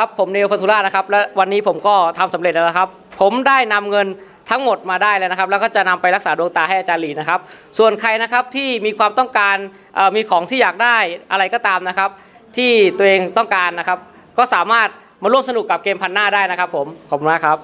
ครับผมเนลฟันทุล่านะครับและวันนี้ผมก็ทำสำเร็จแล้วนะครับ ผมได้นำเงินทั้งหมดมาได้แล้วนะครับ แล้วก็จะนำไปรักษาดวงตาให้อาจารย์หลีนะครับ ส่วนใครนะครับที่มีความต้องการมีของที่อยากได้อะไรก็ตามนะครับ ที่ตัวเองต้องการนะครับ ก็สามารถมาร่วมสนุกกับเกมพันหน้าได้นะครับ ผมขอบคุณมากครับ